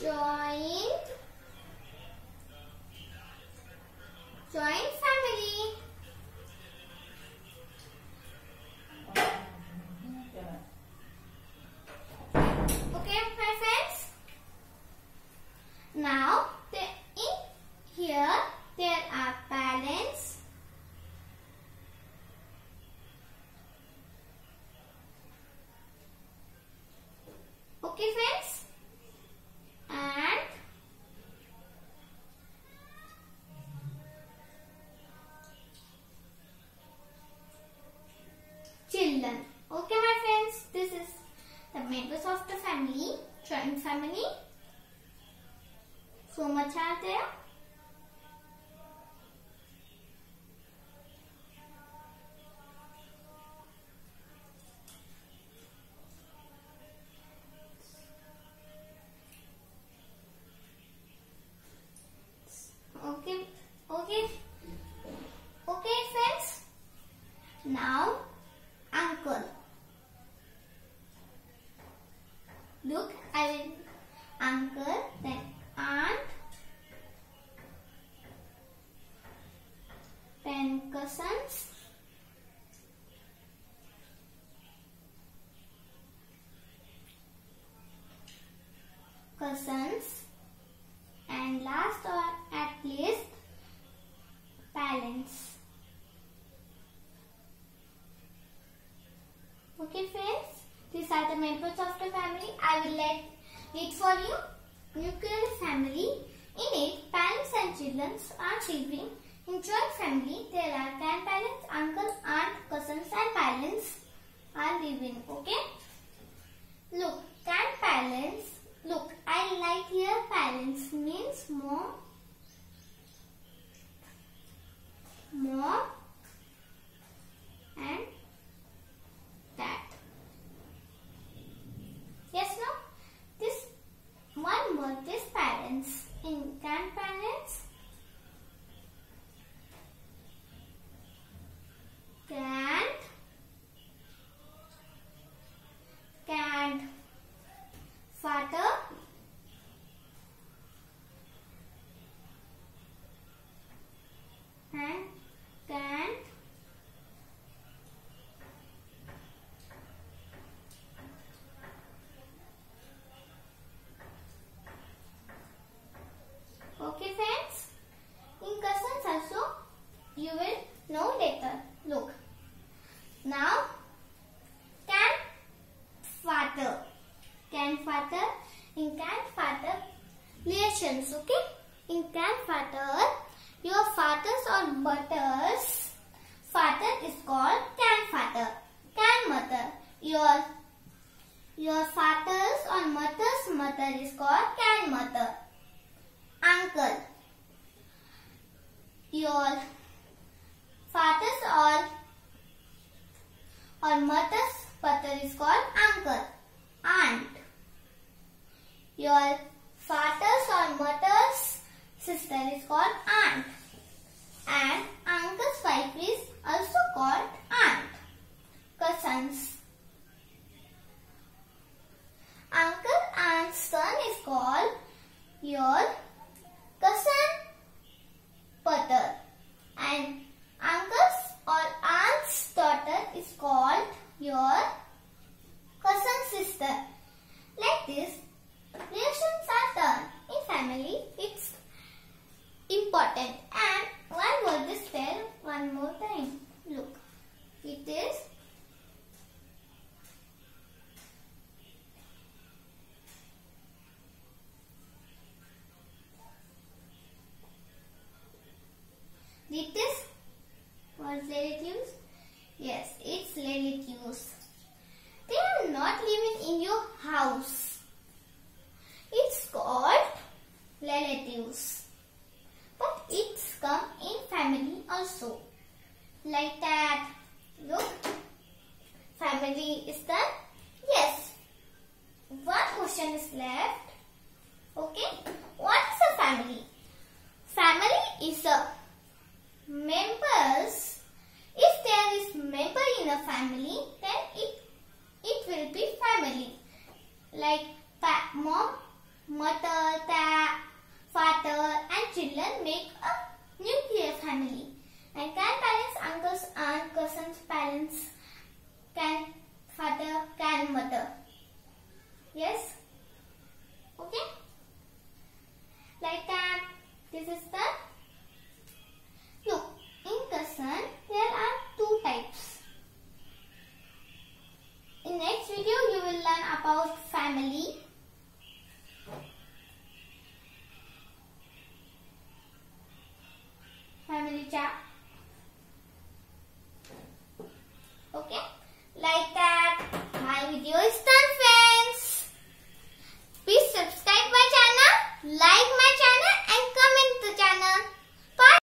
join. Join Look, I will then aunt, then cousins, cousins, and last or at least parents. Okay friends, these are the members of the family. I will let it for you. Nuclear family. In it, parents and children are living in joint family. There are grandparents, uncle, aunt, cousins and parents are living. Okay. Look, grandparents. Look, I like here parents means mom, mom and dad. Yes, no? This one word is parents. In grandparents, grand, grand father, and grand Okay friends, in cousins also you will know later. Look, now can father, can father, in can father relations. Okay, in can father, your fathers or mothers father is called can father, can mother. Your your father's or mother's mother is called can mother uncle. Your father's or or mother's father is called uncle. Aunt. Your sister is called aunt. And uncle's wife is also called aunt. Cousins. Uncle aunt's son is called your cousin brother and uncle's or aunt's daughter is called your cousin sister. Like this, relations are done in family. Important and one word is there one more time. Look, it is It is what relatives? Yes, it's relatives. They are not living in your house. It's called relatives. But it's come in family also. Like that. Look. Family is done? Yes. Is left. Okay. What is a family? Family is a members if there is member in a family then it it will be family like mom mother dad father and children make a nuclear family and grandparents uncles aunt cousins parents grandfather grandmother yes about family.